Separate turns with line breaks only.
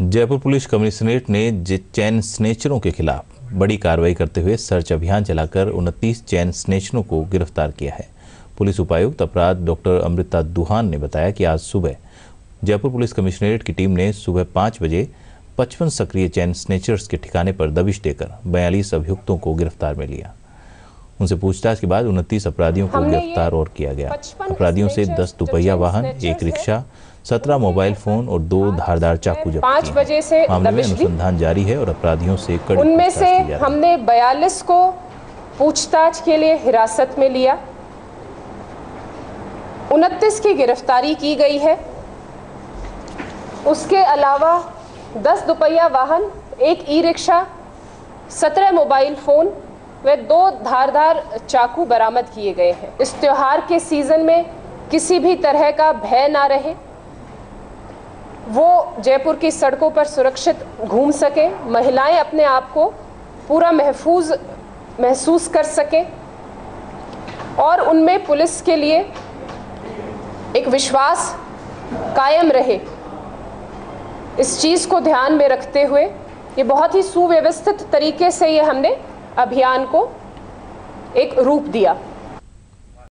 Jaipur police commissionerate ने चैन स्नेचरों के खिलाफ बड़ी कार्रवाई करते हुए सर्च अभियान चलाकर 29 चैन स्नेचरों को गिरफ़्तार किया है। पुलिस उपायुक्त अपराध डॉक्टर अमृता दुहान ने बताया कि आज सुबह जयपुर पुलिस कमिश्नरेट की टीम ने सुबह पाँच बजे पचपन सक्रिय चैन स्नेचर्स के ठिकाने पर दबिश देकर बयालीस अभियुक्तों को गिरफ़्तार में लिया। उनसे पूछताछ के बाद उनतीस अपराधियों को गिरफ़्तार और किया गया। अपराधियों से दस दुपहिया वाहन एक रिक्शा 17 मोबाइल फ़ोन और दो धारदार चाकू जब्त
पाँच बजे से
मामले में अनुसंधान जारी है और अपराधियों से कड़ी
उनमें से। हमने 42 को पूछताछ के लिए हिरासत में लिया। उनतीस की गिरफ्तारी की गई है। उसके अलावा 10 दुपहिया वाहन एक ई रिक्शा 17 मोबाइल फ़ोन व दो धारदार चाकू बरामद किए गए हैं। इस त्योहार के सीज़न में किसी भी तरह का भय ना रहे। वो जयपुर की सड़कों पर सुरक्षित घूम सके, महिलाएँ अपने आप को पूरा महफूज महसूस कर सकें और उनमें पुलिस के लिए एक विश्वास कायम रहे। इस चीज़ को ध्यान में रखते हुए ये बहुत ही सुव्यवस्थित तरीके से ये हमने अभियान को एक रूप दिया।